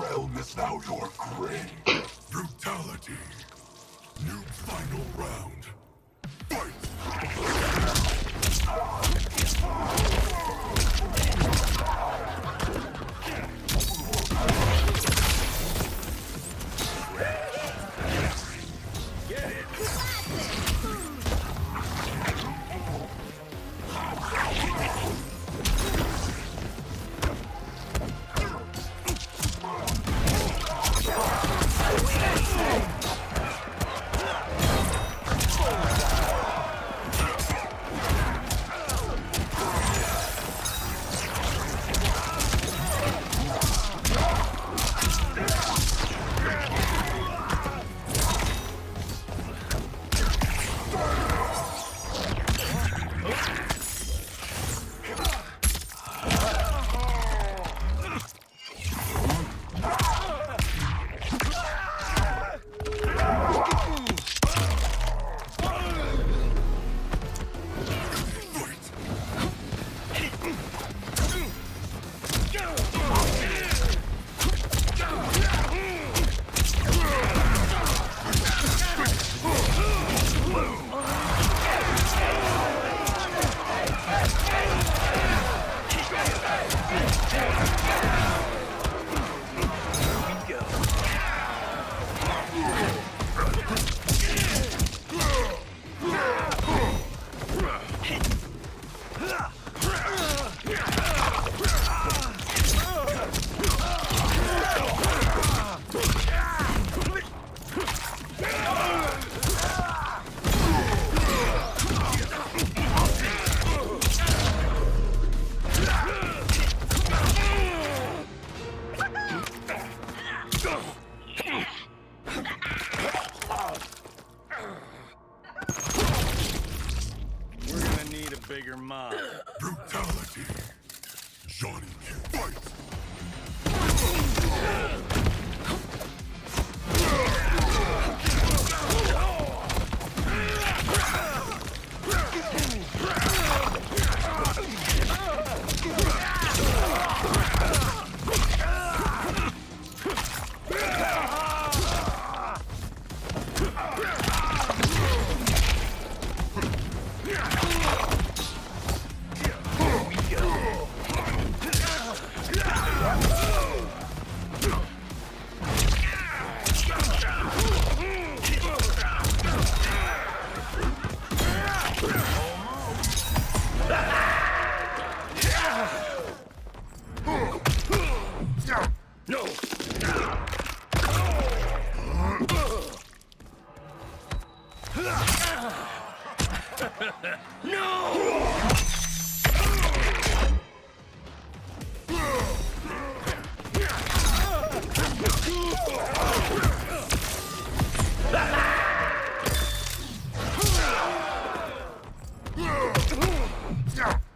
realm is now your grave. Brutality. New final round. Fight! Yeah.